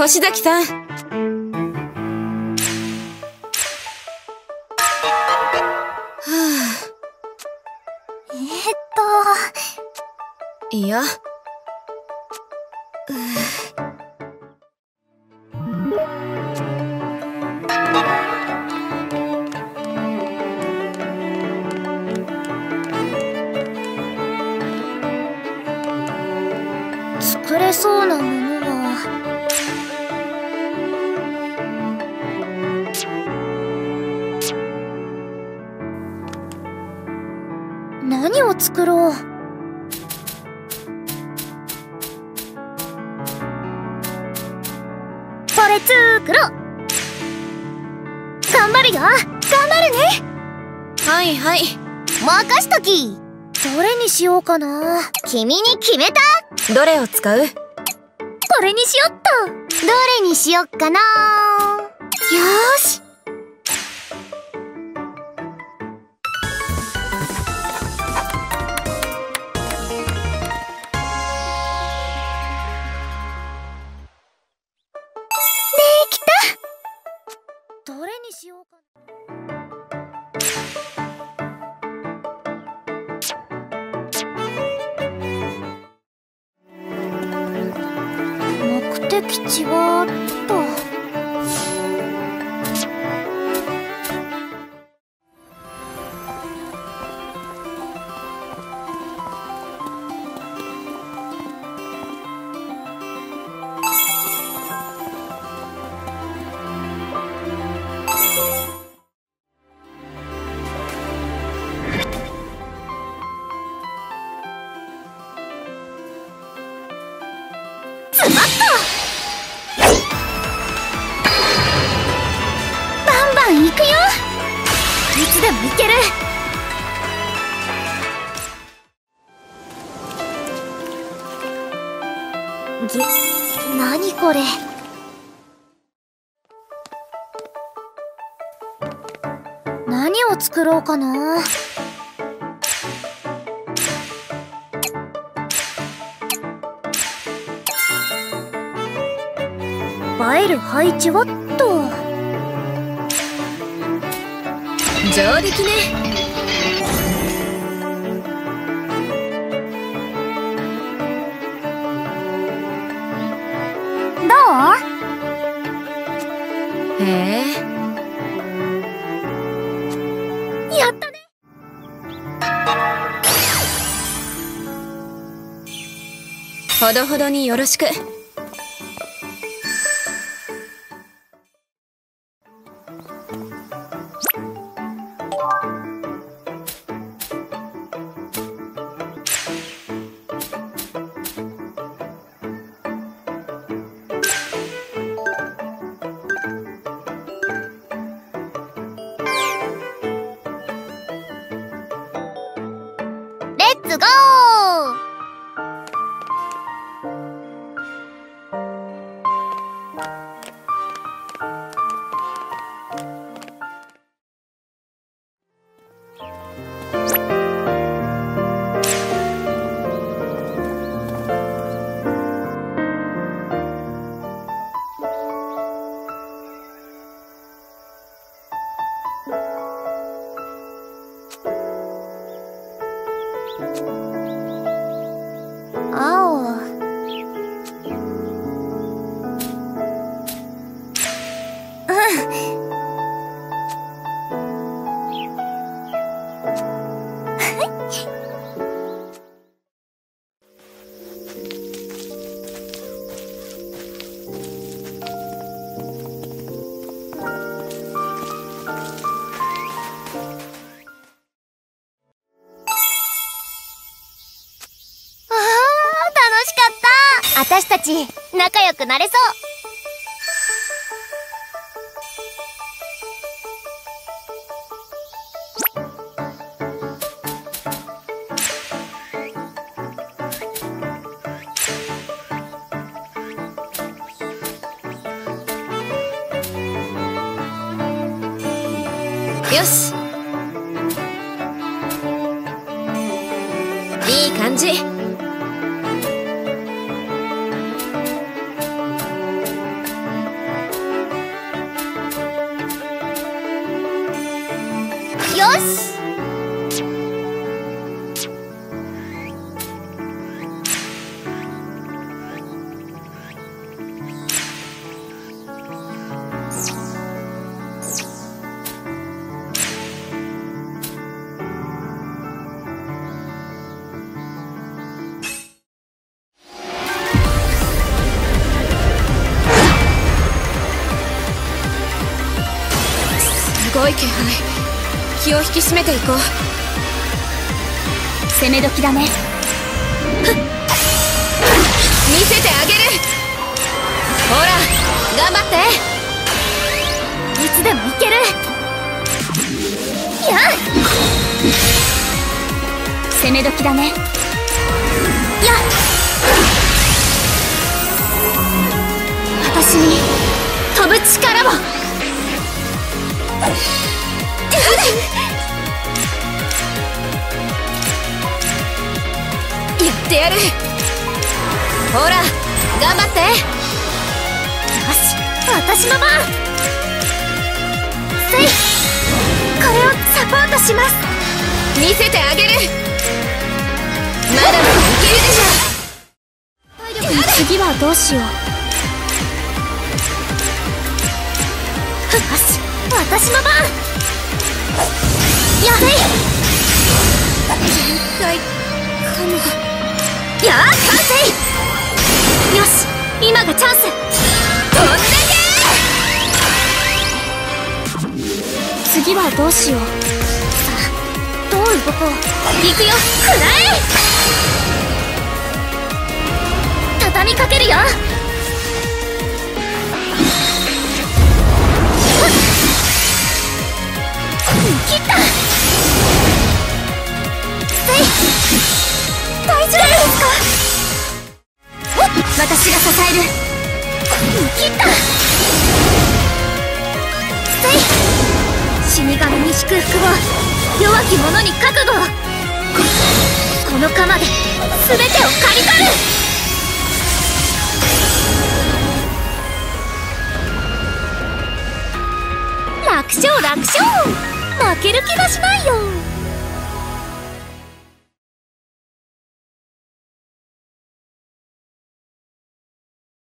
星崎さん。えー、っと。いや。作れそうなものは作ろう。これ作ろう。頑張るよ。頑張るね。はいはい。任しとき。どれにしようかな。君に決めた。どれを使う？これにしよっと。どれにしよっかな。よーし目的地ぎ何これ？何を作ろうかな？映える配置はっと。上出来ね。へえやったね。ほどほどによろしく。かった私たち仲良くなれそう。よし。気配気を引き締めていこう。攻め時だね。見せてあげる。ほら頑張って。いつでもいける。やっ。攻め時だね。やっ。私に飛ぶ力をやってやる。ほら頑張って。よし私の番。せいこれをサポートします。見せてあげる。まだまだいけるでしょ。次はどうしよう。よし私の番やせい。限界かもやあ完成よし今がチャンスどんだけ次はどうしようさあどう動こう行くよくらえ畳みかけるよ切ったせい死神に祝福を弱き者に覚悟をこの鎌で全てを刈り取る楽勝楽勝負ける気がしないよ